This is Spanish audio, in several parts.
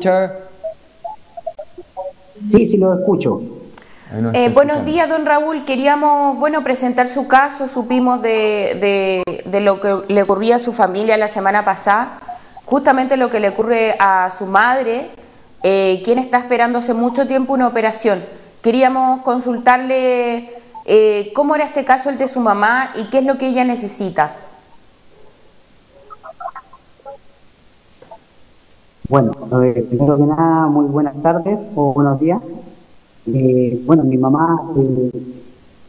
escucha? Sí, sí lo escucho. Eh, buenos días, don Raúl. Queríamos, bueno, presentar su caso. Supimos de, de, lo que le ocurría a su familia la semana pasada, justamente lo que le ocurre a su madre, eh, quien está esperando hace mucho tiempo una operación. Queríamos consultarle eh, cómo era este caso el de su mamá y qué es lo que ella necesita. Bueno, eh, primero que nada, muy buenas tardes o buenos días. Eh, bueno, mi mamá eh,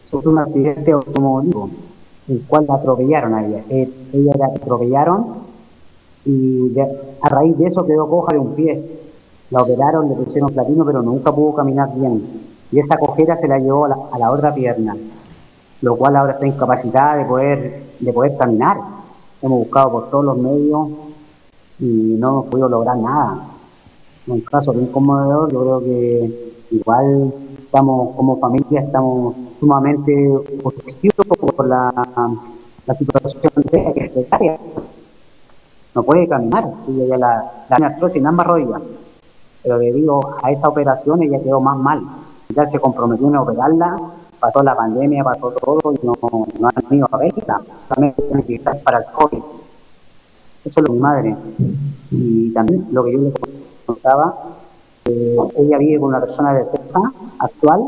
sufrió un accidente automovilístico, el cual la atropellaron a ella. Eh, ella la atropellaron y a raíz de eso quedó coja de un pie. La operaron, le pusieron platino, pero nunca pudo caminar bien. Y esa cojera se la llevó a la, a la otra pierna, lo cual ahora está incapacitada de poder, de poder caminar. Hemos buscado por todos los medios y no podido lograr nada. Un caso bien conmovedor, yo creo que igual estamos como familia, estamos sumamente protegidos por la, la situación de que es. No puede caminar, ella la, la artrosis en ambas rodillas. Pero debido a esa operación ella quedó más mal. Ya se comprometió en operarla, pasó la pandemia, pasó todo y no, no han tenido a verla. También tiene que estar para el COVID. Eso es lo mi madre. Y también lo que yo le contaba ella vive con una persona de cepa actual,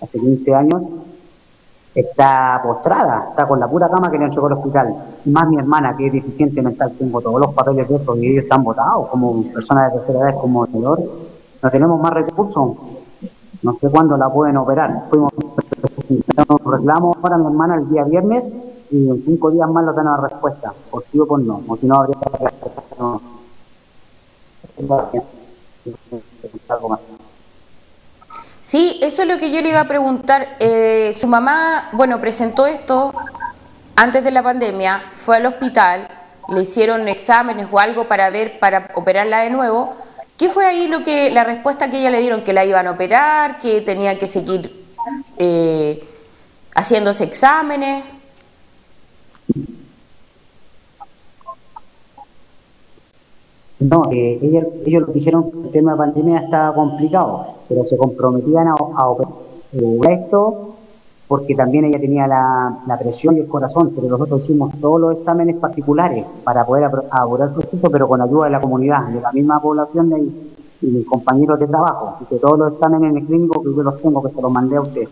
hace 15 años, está postrada, está con la pura cama que le han hecho al hospital. Más mi hermana, que es deficiente mental, tengo todos los papeles de eso y ellos están votados como personas de tercera edad, como mayor. No tenemos más recursos. No sé cuándo la pueden operar. Fuimos un reclamo para mi hermana el día viernes y en cinco días más lo dan la respuesta, por sí o por no, o si no habría no. Sí, eso es lo que yo le iba a preguntar. Eh, su mamá, bueno, presentó esto antes de la pandemia, fue al hospital, le hicieron exámenes o algo para ver, para operarla de nuevo. ¿Qué fue ahí lo que, la respuesta que ella le dieron? Que la iban a operar, que tenía que seguir eh, haciéndose exámenes. No, eh, ellos, ellos dijeron que el tema de pandemia estaba complicado, pero se comprometían a, operar eh, esto porque también ella tenía la, presión y el corazón, pero nosotros hicimos todos los exámenes particulares para poder apurar el proceso, pero con ayuda de la comunidad, de la misma población y, y mis compañeros de trabajo. Hice todos los exámenes en el clínico que yo los tengo, que se los mandé a usted.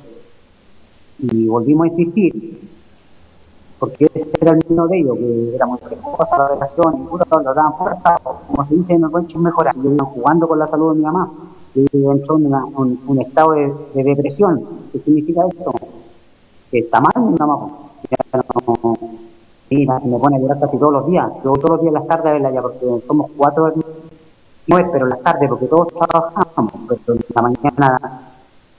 Y volvimos a insistir porque ese era el mismo de ellos, que era muy precoz la relación, y puro lo daban fuerza, como se dice en los ranchos mejorar, y iban jugando con la salud de mi mamá, y entró en un, estado de, depresión. ¿Qué significa eso? Que está mal mi mamá. Ya no, mira, se me pone a llorar casi todos los días. Yo todos los días las tardes a verla ya, porque somos cuatro, no es, pero las tardes, porque todos trabajamos, pero en la mañana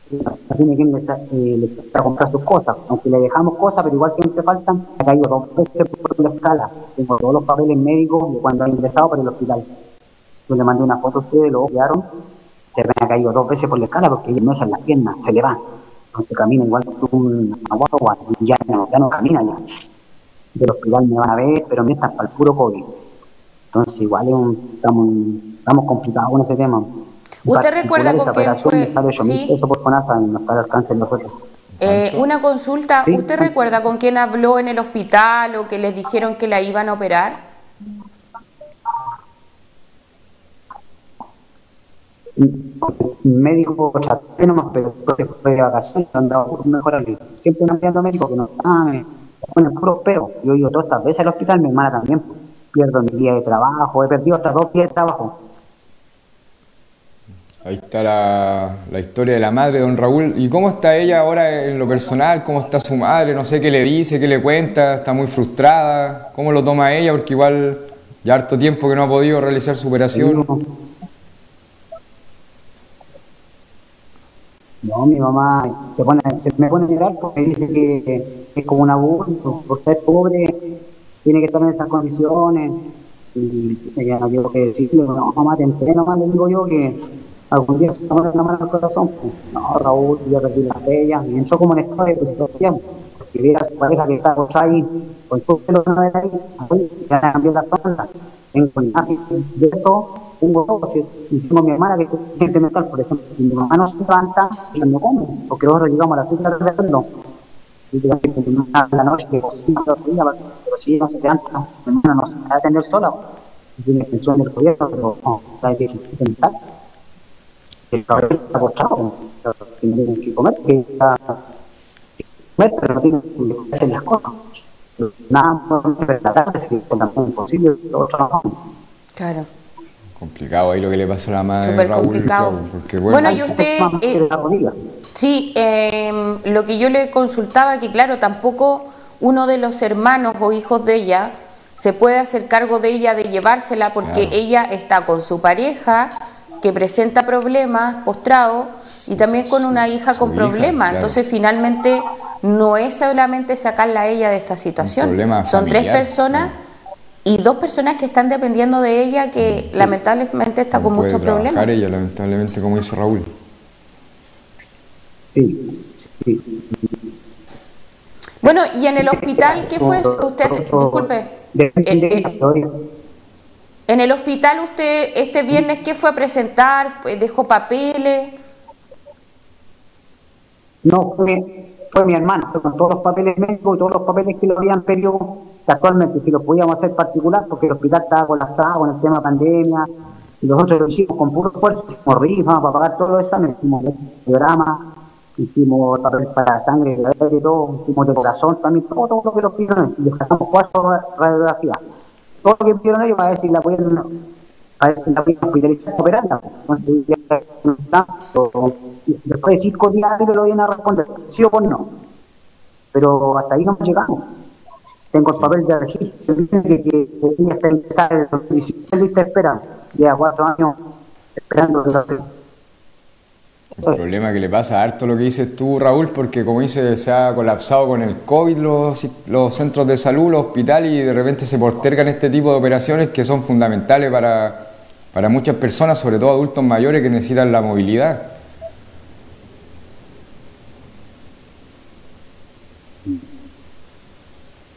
tiene quien les, eh, les a comprar sus cosas, aunque le dejamos cosas, pero igual siempre faltan, ha caído dos veces por la escala, tengo todos los papeles médicos de cuando ha ingresado para el hospital. Yo le mandé una foto a ustedes, lo enviaron, se me ha caído dos veces por la escala porque no es en las piernas, se le va, entonces camina igual que un guagua, ya no, ya no camina ya. Del hospital me van a ver, pero me están para el puro COVID. Entonces igual es un, estamos, estamos complicados con ese tema. ¿Usted recuerda con quién fue? ¿Sí? Eh, una consulta, ¿usted recuerda con quién habló en el hospital o que les dijeron que la iban a operar? médico traté nomás, pero fue de vacaciones, andaba mejor siempre un ambiente médico que no ah, me ponen puro pero. Yo he ido todas estas veces al hospital, mi hermana también, pierdo mi día de trabajo, he perdido hasta dos días de trabajo Ahí está la, la, historia de la madre don Raúl. ¿Y cómo está ella ahora en lo personal? ¿Cómo está su madre? No sé qué le dice, qué le cuenta. ¿Está muy frustrada? ¿Cómo lo toma ella? Porque igual ya harto tiempo que no ha podido realizar su operación. No, mi mamá se, pone, se me pone a llorar porque dice que, es como un abuso. Por ser pobre, tiene que estar en esas condiciones. Y ella no quiero que decirle, no, mamá, te enseñé nomás, le digo yo que algún día se pone la mano al corazón, pues, no, Raúl, si yo perdí la bella, y entró como en estado de tiempo, porque viera su pareja que está ahí, con todo el pelo de ahí, ahí, ya cambió la zona, tengo imagen de eso, tengo dos, y tengo mi hermana que es sentimental, por ejemplo, si mi mamá no se levanta, yo no como, porque nosotros llegamos a las 6 de la tarde no. Y te a la noche que cocina todo el día, pero si no se levanta, mi hermana no se va a atender sola, tiene pensión del gobierno, pero no, está difícil sentimental. El cabello está acostado, tiene que comer, que está comer, pero no tiene que hacer las cosas. Nada, no puede tratarse, que es imposible, lo otro no. Claro complicado ahí lo que le pasó a la madre de Raúl. Complicado. Porque, bueno, y usted... Eh, sí, eh, lo que yo le consultaba, que claro, tampoco uno de los hermanos o hijos de ella se puede hacer cargo de ella, de llevársela, porque ella está con su pareja, que presenta problemas, postrado, y también con una hija con problemas. Entonces, finalmente, no es solamente sacarla a ella de esta situación. Son tres personas y dos personas que están dependiendo de ella que lamentablemente está con muchos problemas. ella, lamentablemente, como dice Raúl. Sí, sí. Bueno, y en el hospital, ¿qué fue? Usted, disculpe. Eh, eh, en el hospital, usted este viernes, ¿qué fue a presentar? ¿Dejó papeles? No, fue, fue mi hermano, fue con todos los papeles médicos y todos los papeles que le habían pedido actualmente si lo podíamos hacer particular, porque el hospital estaba colapsado con el tema de pandemia, y nosotros lo hicimos con puro esfuerzo, hicimos rifas para pagar todos los exámenes, hicimos programa, hicimos papel para sangre, de todo, hicimos de corazón también, todo, todo lo que nos pidieron, y le sacamos cuatro radiografías. Todo lo que pidieron ellos para ver si la pueden a ver si la pueden hospitalizar operarla. Entonces, después de cinco días lo vienen a responder, sí o por no. Pero hasta ahí no llegamos tengo el papel de registro, que, que, que ella está empezando el 2018, lista espera, lleva cuatro años esperando el problema que le pasa harto lo que dices tú, Raúl, porque como dices, se ha colapsado con el COVID los, los centros de salud, los hospitales, y de repente se postergan este tipo de operaciones que son fundamentales para, para muchas personas, sobre todo adultos mayores que necesitan la movilidad.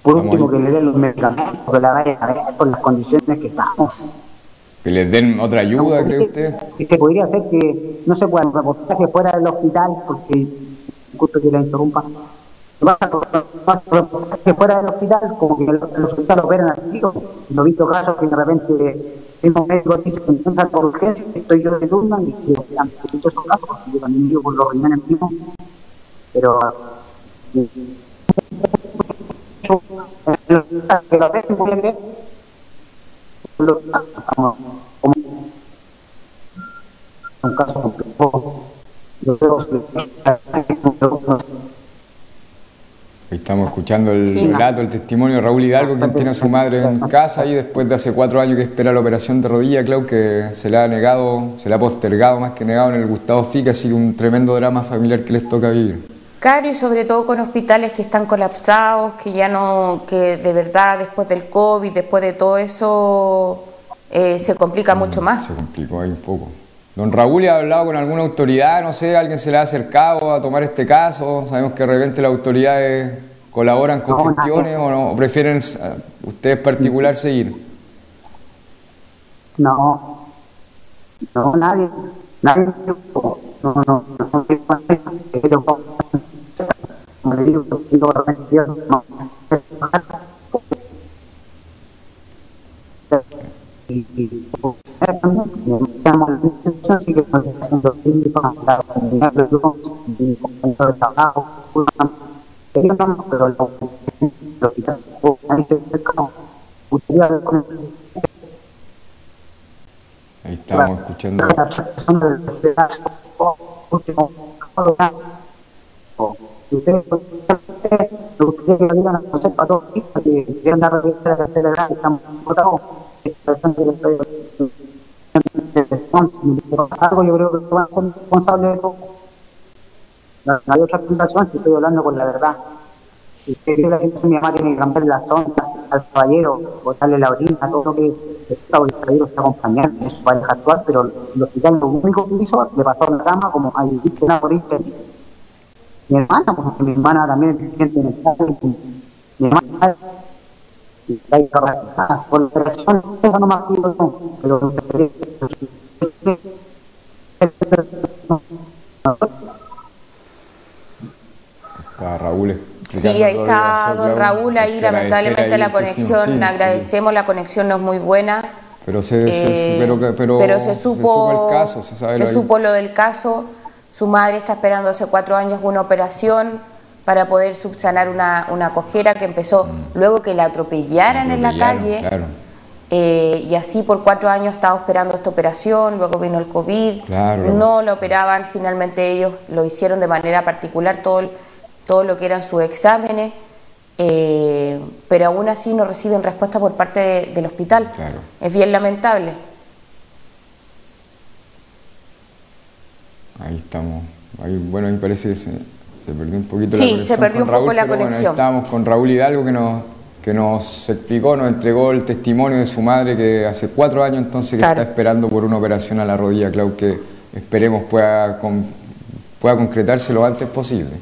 Por último, que le den los medicamentos, que la vayan a ver por las condiciones que estamos. Que les den otra ayuda, cree usted. Si se podría hacer que no se puedan reportaje fuera del hospital, porque, disculpe que la interrumpa, que fuera del hospital, como que el, hospital operan al tiro. No he visto casos que de repente tengo médicos dicen que empiezan por urgencia, estoy yo de turno y que han esos casos, porque yo también vivo con los riñones mismos, pero un caso Estamos escuchando el relato, el testimonio de Raúl Hidalgo, quien tiene a su madre en casa y después de hace cuatro años que espera la operación de rodilla, Clau, que se le ha negado, se le ha postergado más que negado en el Gustavo Fica, así que un tremendo drama familiar que les toca vivir caro y sobre todo con hospitales que están colapsados, que ya no, que de verdad después del COVID, después de todo eso, eh, se complica mucho mm, más. Se complicó ahí un poco. Don Raúl ha hablado con alguna autoridad, no sé, alguien se le ha acercado a tomar este caso, sabemos que de repente las autoridades colaboran con gestiones o, no, prefieren eh, ustedes particular seguir. No, no, nadie, nadie, no, no, no, no, no le digo, no. Estamos escuchando. Si ustedes, ustedes que ayudan a conocer para todos los que quieran dar la tercera edad, que están votados, algo yo creo que van a ser responsables de todo. Hay otra explicación si estoy hablando con la verdad. Si usted quiere la situación, mi mamá tiene que cambiar la zona al caballero, botarle la orina, todo lo que es el caballero está acompañando, es su pareja actual, pero el hospital lo único que hizo, le pasó en la cama, como ahí dice una por mi hermana, porque mi hermana también se siente en el mi hermana por la operación, eso no más pero Raúl. Sí, ahí está don Raúl, ahí lamentablemente la conexión, agradecemos, la conexión no es muy buena. Pero se, eh, pero, se, supo, el caso, se, supo lo del caso, su madre está esperando hace cuatro años una operación para poder subsanar una, una cojera que empezó mm. luego que la atropellaran, en la calle. Eh, y así por cuatro años estaba esperando esta operación, luego vino el COVID, no lo operaban, finalmente ellos lo hicieron de manera particular, todo el, todo lo que eran sus exámenes, eh, pero aún así no reciben respuesta por parte del hospital. Es bien lamentable. Ahí estamos. bueno, ahí parece que se, perdió un poquito la conexión. Sí, se perdió un poco la conexión. estábamos con Raúl Hidalgo que nos, que nos explicó, nos entregó el testimonio de su madre que hace cuatro años entonces que está esperando por una operación a la rodilla, Clau, que esperemos pueda, pueda concretarse lo antes posible.